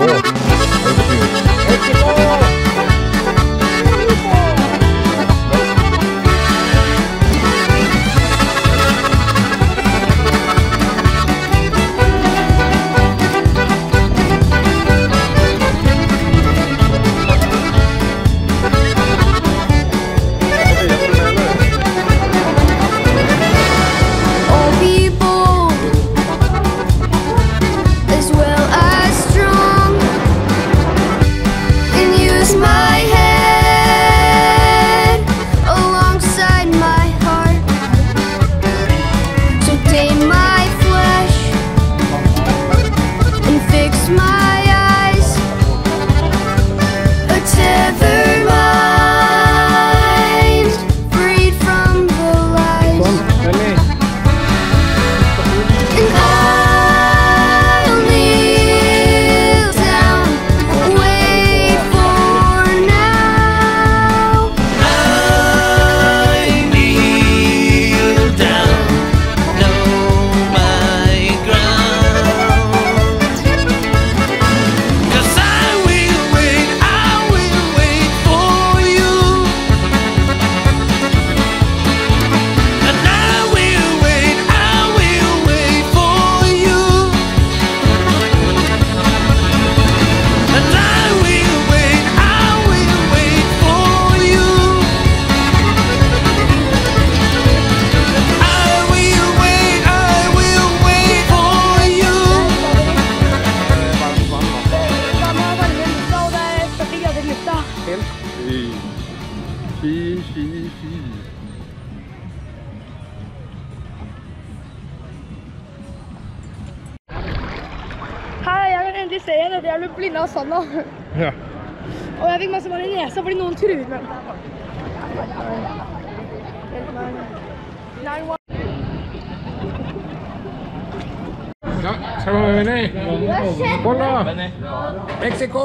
more. Ski, ski, ski. Hei, jeg vil endelig se igjen jeg ble blinda av sanda. Ja. Og jeg fikk masse vann i nesa fordi noen truet med meg. No, salvo Bené. ¡Hola! ¡México!